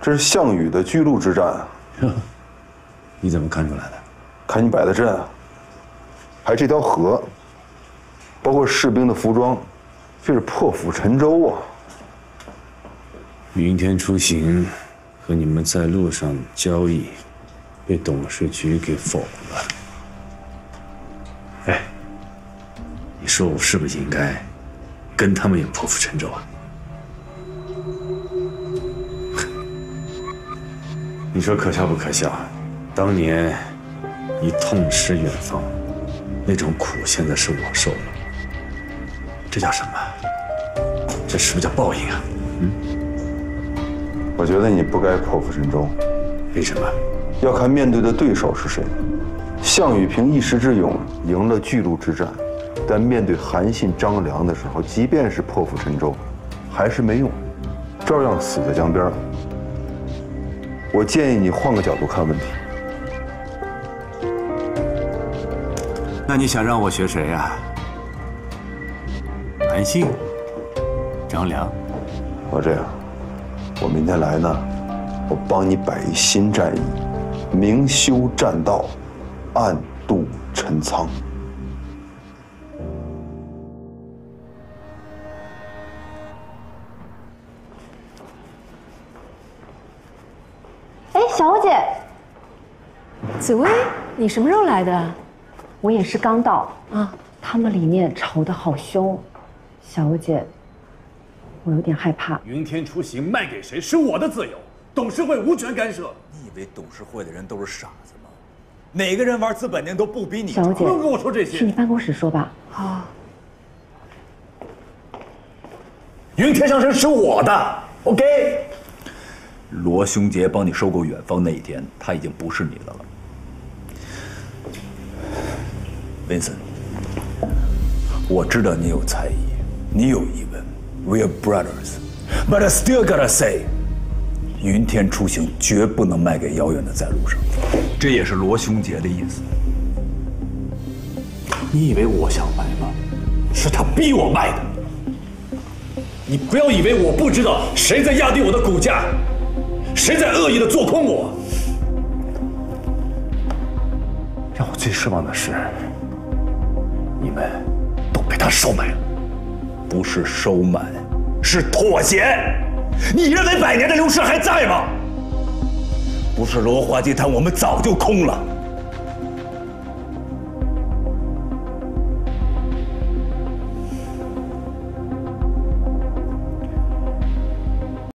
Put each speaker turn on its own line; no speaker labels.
这是项羽的巨鹿之战啊！
你怎么看出来的？
看你摆的阵啊，还这条河，包括士兵的服装，这是破釜沉舟啊！
明天出行和你们在路上交易，被董事局给否了。哎，你说我是不是应该跟他们也破釜沉舟啊？你说可笑不可笑？当年你痛失远方，那种苦现在是我受了，这叫什么？这是不是叫报应啊？嗯，
我觉得你不该破釜沉舟。
为什么？
要看面对的对手是谁。项羽凭一时之勇赢了巨鹿之战，但面对韩信、张良的时候，即便是破釜沉舟，还是没用，照样死在江边了。我建议你换个角度看问题。
那你想让我学谁呀？韩信、张良？
我这样，我明天来呢，我帮你摆一新战役，明修栈道，暗度陈仓。
小姐，
紫薇，你什么时候来的？
我也是刚到啊。他们里面吵得好凶，小姐，我有点害怕。
云天出行卖给谁是我的自由，董事会无权干涉。
你以为董事会的人都是傻子吗？哪个人玩资本店都不比你。
小姐，
不用跟我说这些。
去你办公室说吧。
好。
云天商城是我的，OK。
罗兄杰帮你收购远方那一天，他已经不是你的了。Vincent，我知道你有猜疑，你有疑问，We're brothers，but I still gotta say，云天出行绝不能卖给遥远的在路上，这也是罗兄杰的意思。
你以为我想卖吗？是他逼我卖的。你不要以为我不知道谁在压低我的股价，谁在恶意的做空我。让我最失望的是，你们都被他收买了。
不是收买，是妥协。你认为百年的刘氏还在吗？不是罗华集团，我们早就空了。